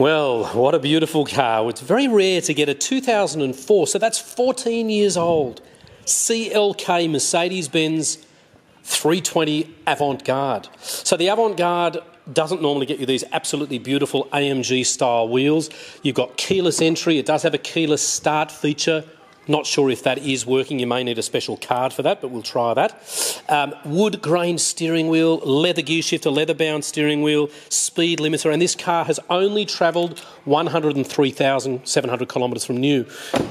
Well, what a beautiful car. It's very rare to get a 2004, so that's 14 years old. CLK Mercedes Benz 320 Avant Garde. So the Avant Garde doesn't normally get you these absolutely beautiful AMG style wheels. You've got keyless entry, it does have a keyless start feature. Not sure if that is working. You may need a special card for that, but we'll try that. Um, wood grain steering wheel, leather gear shifter, leather bound steering wheel, speed limiter, and this car has only travelled 103,700 kilometres from new.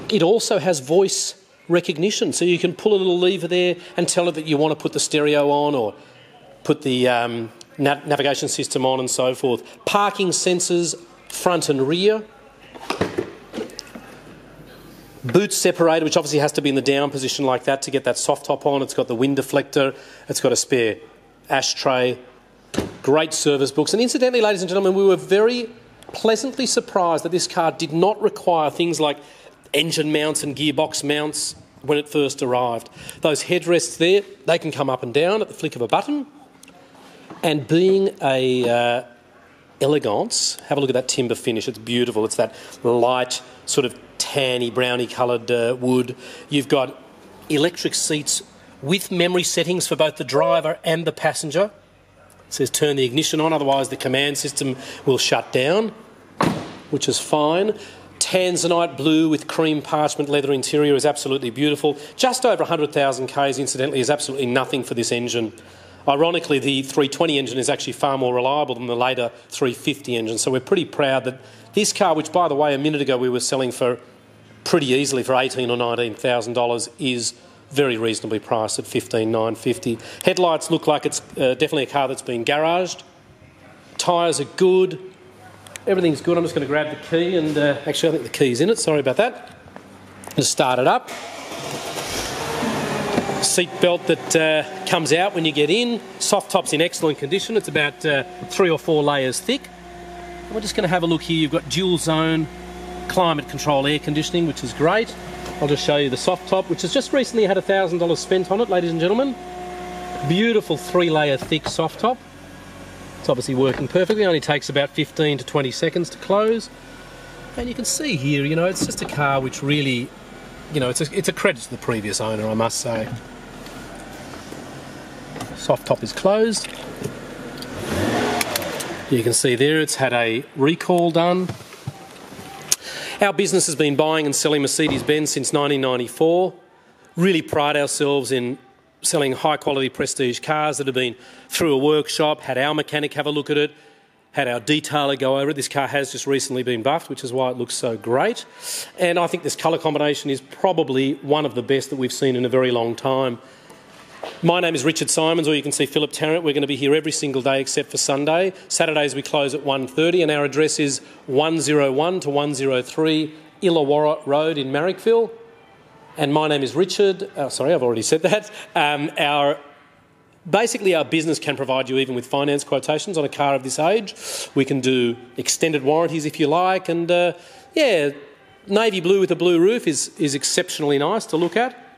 It also has voice recognition, so you can pull a little lever there and tell it that you want to put the stereo on or put the um, nav- navigation system on and so forth. Parking sensors, front and rear boot separator, which obviously has to be in the down position like that to get that soft top on. It's got the wind deflector, it's got a spare ashtray, great service books. And incidentally, ladies and gentlemen, we were very pleasantly surprised that this car did not require things like engine mounts and gearbox mounts when it first arrived. Those headrests there, they can come up and down at the flick of a button. And being a uh, elegance, have a look at that timber finish. It's beautiful. It's that light sort of tanny, browny coloured uh, wood. You've got electric seats with memory settings for both the driver and the passenger. It says turn the ignition on, otherwise the command system will shut down, which is fine. Tanzanite blue with cream parchment leather interior is absolutely beautiful. Just over 100,000 Ks, incidentally, is absolutely nothing for this engine. Ironically, the 320 engine is actually far more reliable than the later 350 engine, so we're pretty proud that this car, which by the way, a minute ago we were selling for pretty easily for eighteen or nineteen thousand dollars, is very reasonably priced at fifteen nine fifty. Headlights look like it's uh, definitely a car that's been garaged. Tyres are good. Everything's good. I'm just going to grab the key and uh, actually I think the key's in it. Sorry about that. Just start it up. Seat belt that uh, comes out when you get in. Soft top's in excellent condition. It's about uh, three or four layers thick. We're just going to have a look here. You've got dual zone climate control air conditioning, which is great. I'll just show you the soft top, which has just recently had $1,000 spent on it, ladies and gentlemen. Beautiful three layer thick soft top. It's obviously working perfectly, only takes about 15 to 20 seconds to close. And you can see here, you know, it's just a car which really, you know, it's a, it's a credit to the previous owner, I must say. Soft top is closed. You can see there it's had a recall done. Our business has been buying and selling Mercedes Benz since 1994. Really pride ourselves in selling high quality prestige cars that have been through a workshop, had our mechanic have a look at it, had our detailer go over it. This car has just recently been buffed, which is why it looks so great. And I think this colour combination is probably one of the best that we've seen in a very long time. My name is Richard Simons, or you can see Philip Tarrant. We're going to be here every single day except for Sunday. Saturdays we close at 1.30 and our address is 101 to 103 Illawarra Road in Marrickville. And my name is Richard. Oh, sorry, I've already said that. Um, our Basically, our business can provide you even with finance quotations on a car of this age. We can do extended warranties if you like, and uh, yeah, navy blue with a blue roof is, is exceptionally nice to look at.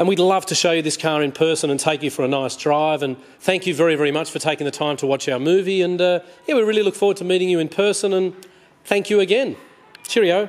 And we'd love to show you this car in person and take you for a nice drive. And thank you very, very much for taking the time to watch our movie. And uh, yeah, we really look forward to meeting you in person. And thank you again. Cheerio.